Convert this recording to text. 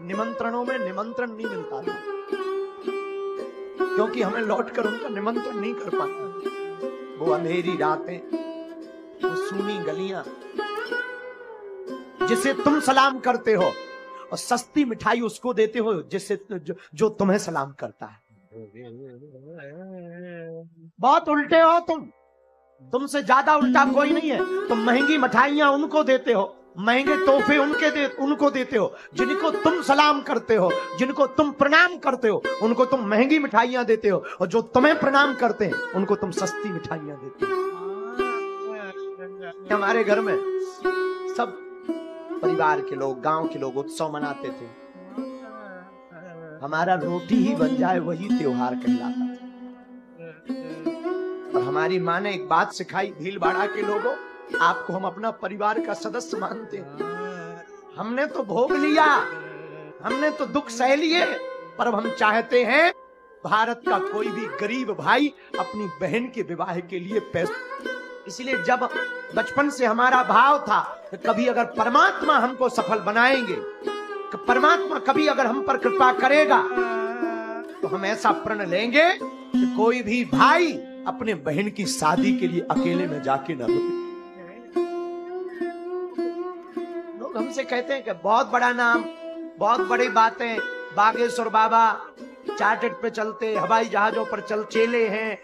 निमंत्रणों में निमंत्रण नहीं मिलता था क्योंकि हमें लौट कर उनका निमंत्रण नहीं कर पाता। वो अंधेरी रातें वो सूनी गलियाँ जिसे तुम सलाम करते हो और सस्ती मिठाई उसको देते हो जिससे जो, जो तुम्हें सलाम करता है। बहुत उल्टे हो तुम। तुमसे ज़्यादा उल्टा कोई नहीं है। तुम महँगी मिठाइयाँ उनको देते हो। महँगे तोहफे उनके दे, उनको देते हो, जिनको तुम सलाम करते हो, जिनको तुम प्रणाम करते हो, उनको तुम महँगी मिठाइयाँ देते हो, और जो तुम्हें प्रणाम करते हैं, उनको तुम सस्ती मिठाइयाँ देते हो। हमारे घर में सब परिवार के लोग, गाँव के लोग उत्सव मनाते थे। हमारा रोटी ही बन जाए, वही त्योहार कहलाता था। और हमारी माँ ने एक बात सिखाई भील बाड़ा के लोगों आपको हम अपना परिवार का सदस्य मानते हैं। हमने तो भोग लिया, हमने तो दुख सह लिए, पर हम चाहते हैं भारत का कोई भी गरीब भाई अपनी बहन के विवाह के लिए पैसे। इसलिए जब बचपन से हमारा भाव था कि कभी अगर परमात्मा हमको सफल बनाएँगे परमात्मा कभी अगर हम पर कृपा करेगा तो हम ऐसा प्रण लेंगे कि कोई भी भाई अपने बहन की शादी के लिए अकेले में जाके ना रुके। लोग हमसे कहते हैं कि बहुत बड़ा नाम, बहुत बड़ी बातें, बागेश्वर बाबा चार्टेड पे चलते, हवाई जहाजों पर चल, चेले हैं